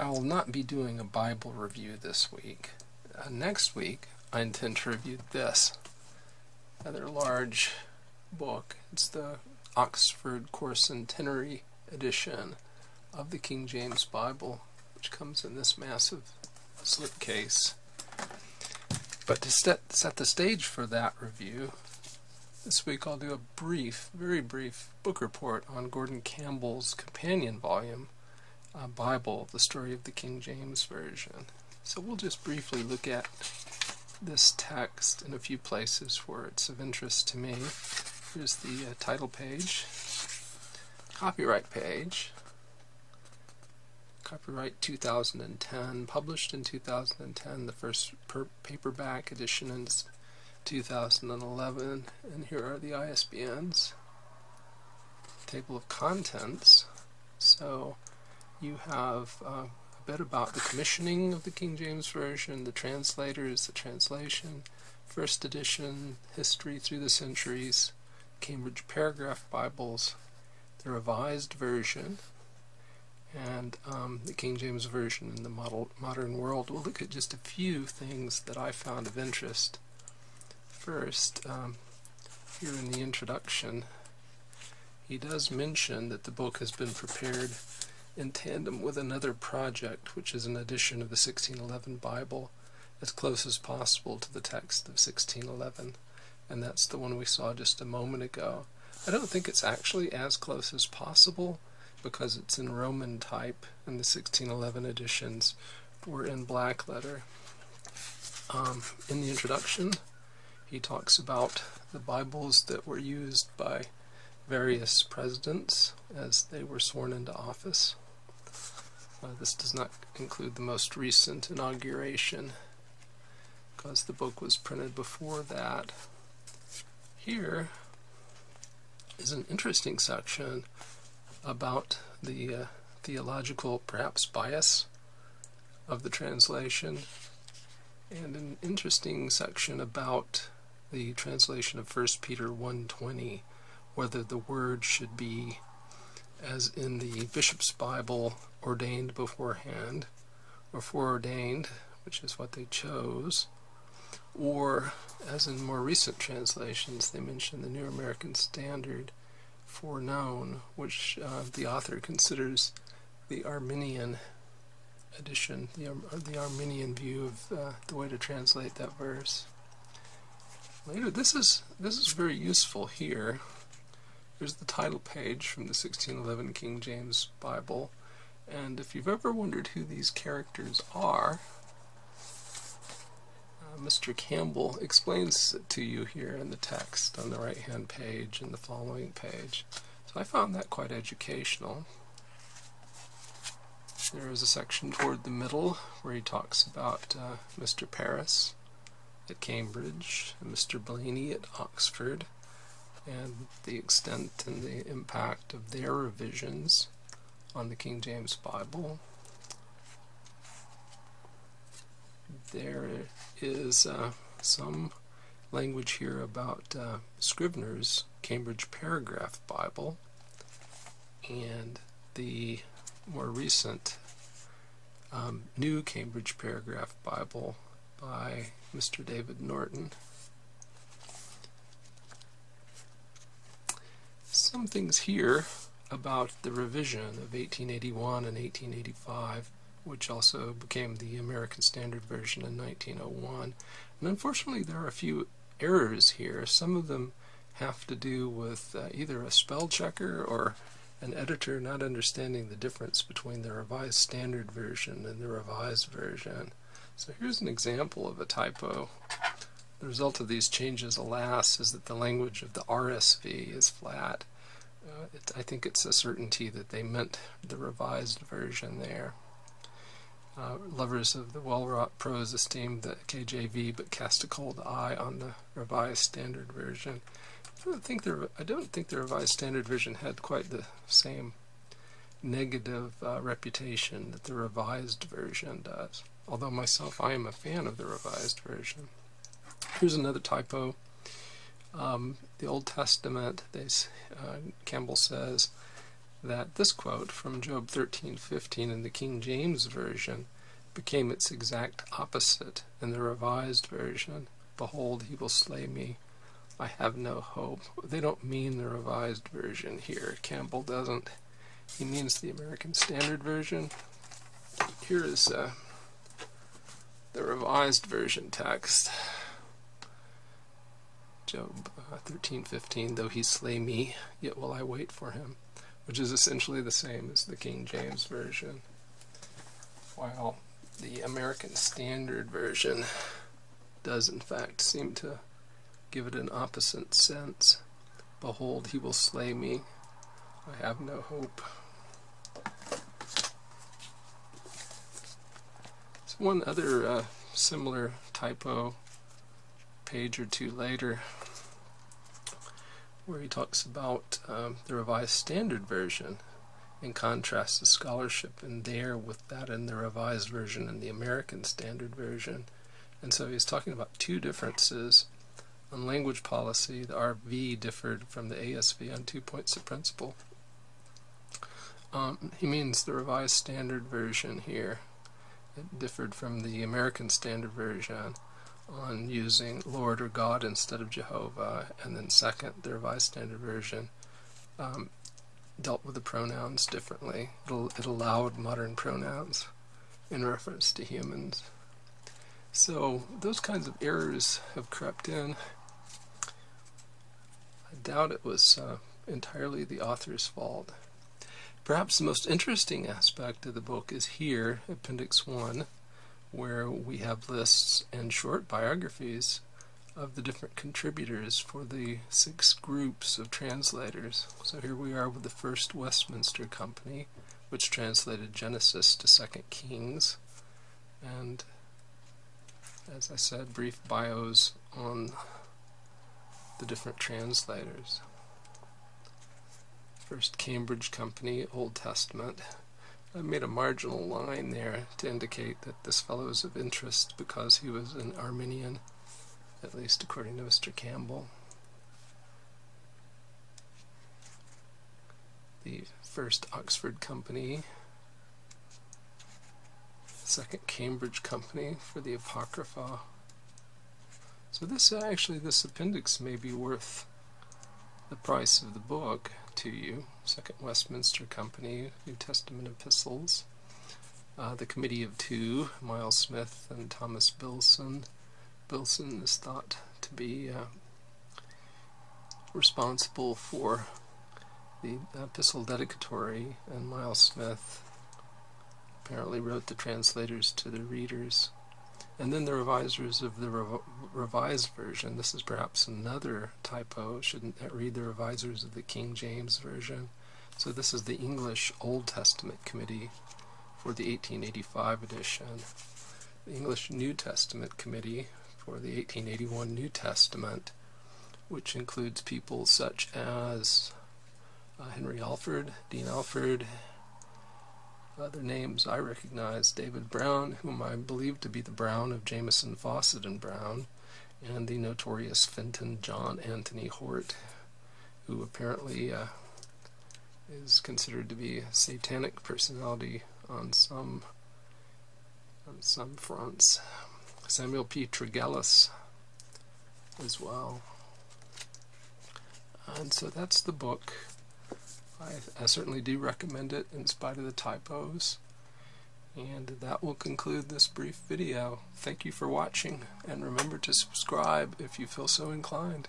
I'll not be doing a Bible review this week. Uh, next week, I intend to review this rather large book. It's the Oxford Quatercentenary edition of the King James Bible, which comes in this massive slipcase. But to set, set the stage for that review, this week I'll do a brief, very brief book report on Gordon Campbell's companion volume, uh, Bible, the story of the King James Version. So we'll just briefly look at this text in a few places where it's of interest to me. Here's the uh, title page, copyright page, copyright 2010, published in 2010, the first paperback edition is 2011, and here are the ISBNs. Table of contents. So you have uh, a bit about the commissioning of the King James Version, the translators, the translation, first edition, history through the centuries, Cambridge Paragraph Bibles, the Revised Version, and um, the King James Version in the model, modern world. We'll look at just a few things that I found of interest. First, um, here in the introduction, he does mention that the book has been prepared in tandem with another project, which is an edition of the 1611 Bible as close as possible to the text of 1611, and that's the one we saw just a moment ago. I don't think it's actually as close as possible because it's in Roman type and the 1611 editions were in black letter. Um, in the introduction, he talks about the Bibles that were used by various presidents as they were sworn into office. Uh, this does not include the most recent inauguration because the book was printed before that. Here is an interesting section about the uh, theological, perhaps, bias of the translation, and an interesting section about the translation of 1 Peter 1.20, whether the word should be, as in the Bishop's Bible, ordained beforehand, or foreordained, which is what they chose, or, as in more recent translations, they mention the New American Standard, foreknown, which uh, the author considers the Arminian edition, the, the Arminian view of uh, the way to translate that verse. Later, this is this is very useful here. Here's the title page from the 1611 King James Bible, and if you've ever wondered who these characters are, uh, Mr. Campbell explains it to you here in the text on the right hand page and the following page. So I found that quite educational. There is a section toward the middle where he talks about uh, Mr. Parris at Cambridge and Mr. Blaney at Oxford and the extent and the impact of their revisions on the King James Bible. There is uh, some language here about uh, Scrivener's Cambridge Paragraph Bible and the more recent um, New Cambridge Paragraph Bible by Mr. David Norton. Some things here about the revision of 1881 and 1885, which also became the American Standard Version in 1901. And unfortunately, there are a few errors here. Some of them have to do with uh, either a spell checker or an editor not understanding the difference between the Revised Standard Version and the Revised Version. So here's an example of a typo. The result of these changes, alas, is that the language of the RSV is flat. Uh, it, I think it's a certainty that they meant the revised version there. Uh, lovers of the well-wrought prose esteem the KJV, but cast a cold eye on the Revised Standard Version. I don't think the I don't think the Revised Standard Version had quite the same negative uh, reputation that the Revised Version does. Although myself, I am a fan of the Revised Version. Here's another typo. Um, the Old Testament, they, uh, Campbell says, that this quote from Job 13:15 in the King James version became its exact opposite in the revised version. Behold, he will slay me. I have no hope. They don't mean the revised version here. Campbell doesn't. He means the American Standard Version. Here is uh, the revised version text. Job uh, 13:15 Though he slay me, yet will I wait for him, which is essentially the same as the King James version. While the American Standard Version does in fact seem to give it an opposite sense. Behold, he will slay me. I have no hope. One other uh, similar typo, page or two later, where he talks about um, the Revised Standard Version in contrast to scholarship in there with that in the revised version and the American Standard Version. And so he's talking about two differences. On language policy, the RV differed from the ASV on two points of principle. Um, he means the Revised Standard Version here. It differed from the American Standard Version on using Lord or God instead of Jehovah. And then, second, the Revised Standard Version um, dealt with the pronouns differently. It, it allowed modern pronouns in reference to humans. So those kinds of errors have crept in. I doubt it was uh, entirely the author's fault. Perhaps the most interesting aspect of the book is here, Appendix 1, where we have lists and short biographies of the different contributors for the six groups of translators. So here we are with the first Westminster Company, which translated Genesis to Second Kings, and as I said, brief bios on the different translators. First Cambridge Company, Old Testament. I made a marginal line there to indicate that this fellow is of interest because he was an Arminian at least according to Mr. Campbell. The first Oxford Company, second Cambridge Company for the Apocrypha. So this uh, actually, this appendix may be worth the price of the book to you. Second Westminster Company, New Testament Epistles. Uh, the Committee of Two, Miles Smith and Thomas Bilson. Bilson is thought to be uh, responsible for the epistle dedicatory, and Miles Smith apparently wrote the translators to the readers. And then the revisers of the rev revised version. This is perhaps another typo. Shouldn't read the revisers of the King James version. So this is the English Old Testament Committee for the 1885 edition. The English New Testament Committee for the 1881 New Testament, which includes people such as uh, Henry Alford, Dean Alford, other names I recognize, David Brown, whom I believe to be the Brown of Jamieson, Fausset, and Brown, and the notorious Fenton John Anthony Hort, who apparently uh, is considered to be a satanic personality on some on some fronts. Samuel P. Tregelles as well. And so that's the book. I, I, certainly do recommend it in spite of the typos. And that will conclude this brief video. Thank you for watching, and remember to subscribe if you feel so inclined.